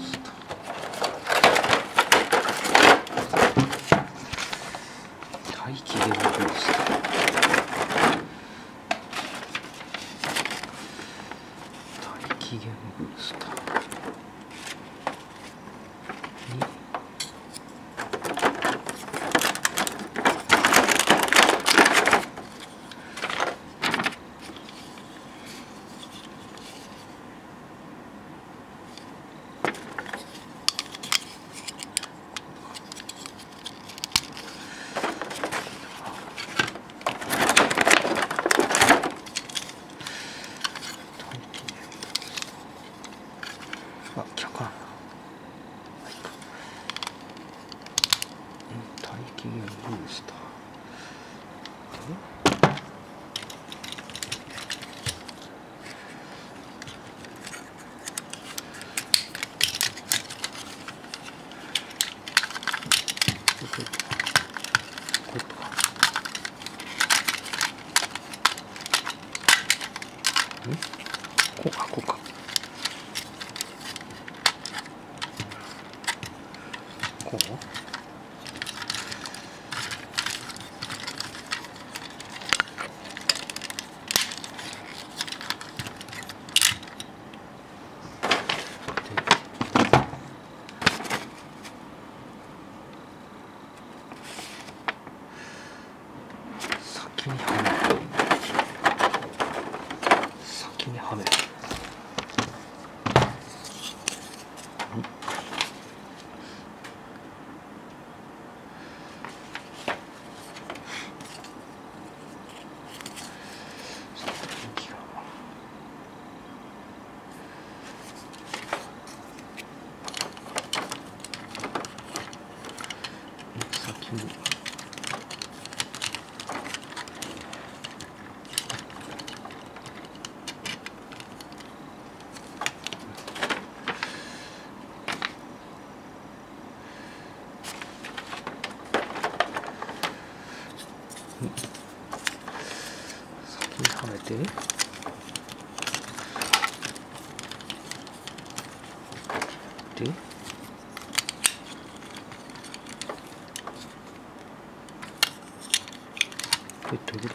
はい大気源ブースター先にはめて。で。こうやって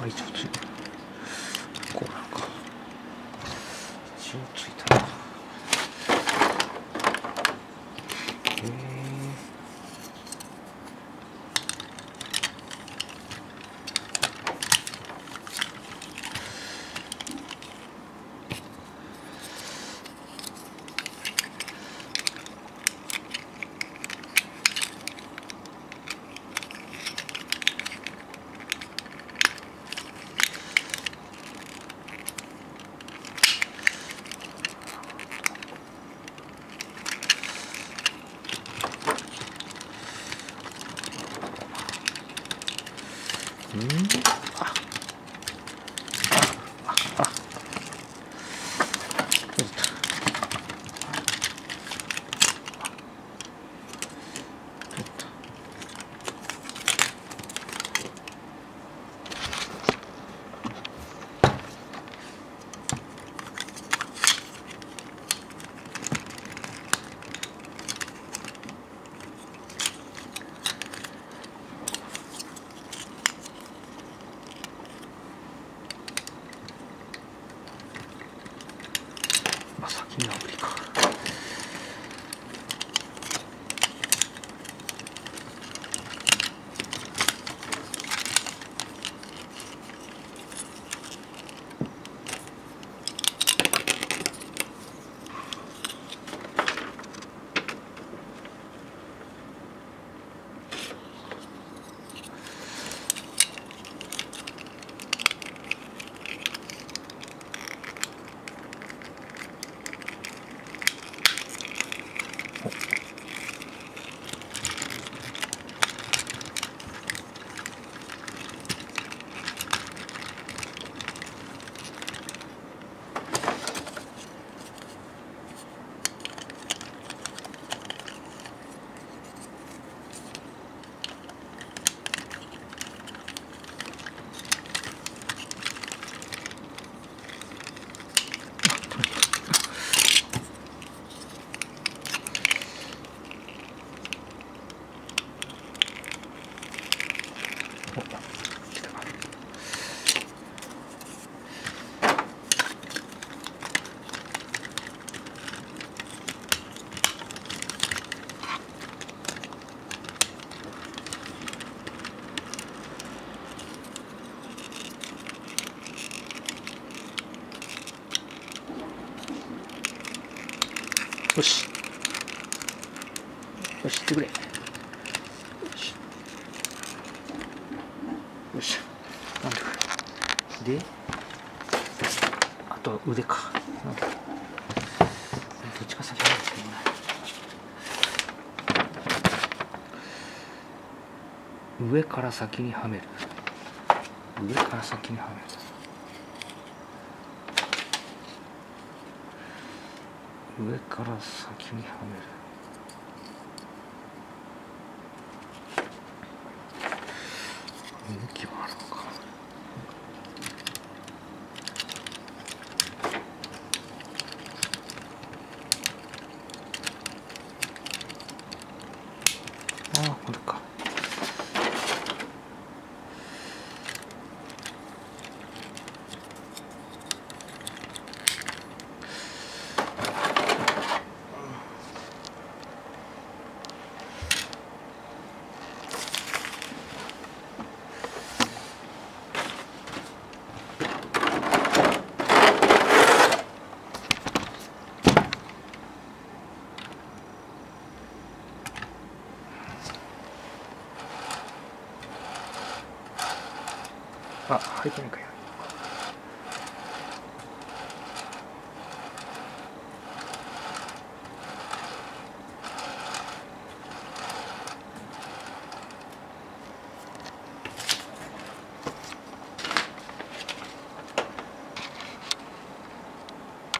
Wait よし。よし行ってくれ。よし。よし。なんでであと腕か、うん、どっちか先なんですけどね上から先にはめる。上から先にはめる。上から先にはめる。向きはあるのか。ああこれか。あ、入ってないかよ。